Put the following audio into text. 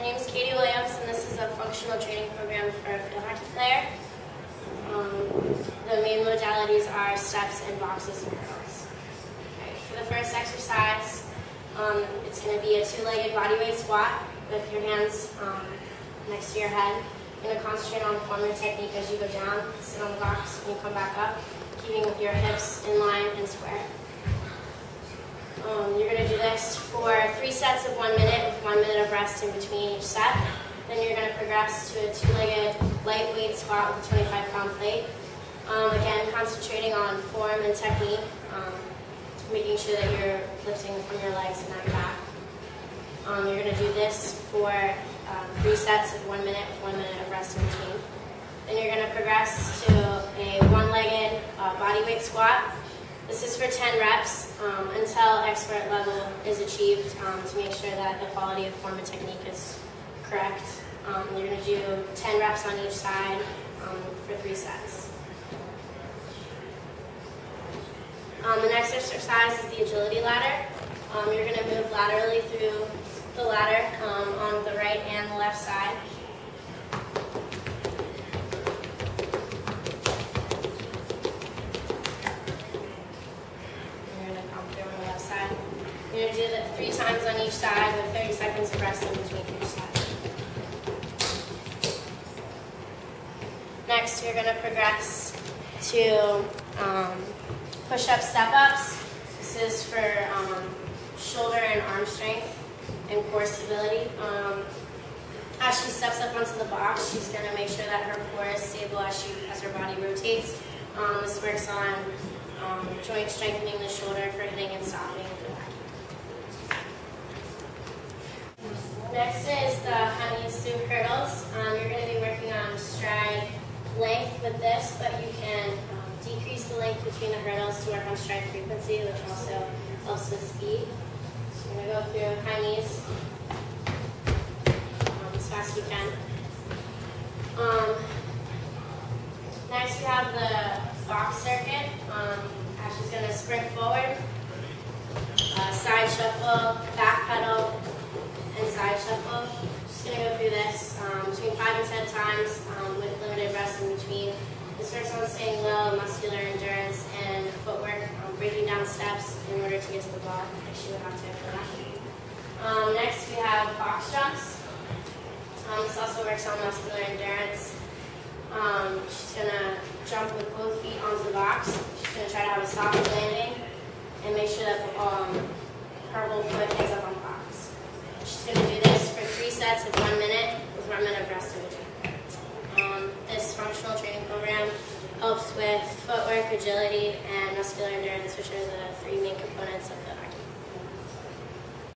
My name is Katie Williams, and this is a functional training program for a field hockey player. Um, the main modalities are steps and boxes and for the first exercise, um, it's going to be a two-legged bodyweight squat with your hands um, next to your head. You're going to concentrate on forming technique as you go down, sit on the box, and you come back up, keeping your hips in line and square. Um, you're going to do this for three sets of one minute with one minute of rest in between each set. Then you're going to progress to a two-legged lightweight squat with a 25-pound plate. Um, again, concentrating on form and technique, um, making sure that you're lifting from your legs and not your back. Um, you're going to do this for um, three sets of one minute with one minute of rest in between. Then you're going to progress to a one-legged uh, bodyweight squat this is for 10 reps um, until expert level is achieved um, to make sure that the quality of form and technique is correct. Um, you're going to do 10 reps on each side um, for three sets. Um, the next exercise is the agility ladder. Um, you're going to move laterally through the ladder on the right and the left side. You're going to do that three times on each side with 30 seconds of rest in between each side. Next, you're going to progress to um, push-up step-ups. This is for um, shoulder and arm strength and core stability. Um, as she steps up onto the box, she's going to make sure that her core is stable as, she, as her body rotates. Um, this works on um, joint strengthening the shoulder for hitting and stopping Next is the Hamisu hurdles. Um, you're going to be working on stride length with this, but you can um, decrease the length between the hurdles to work on stride frequency, which also helps with speed. So you're going to go through high knees um, as fast as you can. Um, next we have the box circuit. Um, Ashley's going to sprint forward, uh, side shuffle, back through this um, between 5 and 10 times um, with limited rest in between. This works on staying low, muscular endurance, and footwork, um, breaking down steps in order to get to the ball, like she would have to for that. Um, next we have box jumps. Um, this also works on muscular endurance. Um, she's going to jump with both feet onto the box. She's going to try to have a soft landing and make sure that her whole foot hits up on the box. She's going to do this for three sets of one minute with one minute of rest in between. Um, this functional training program helps with footwork, agility, and muscular endurance, which are the three main components of the hockey.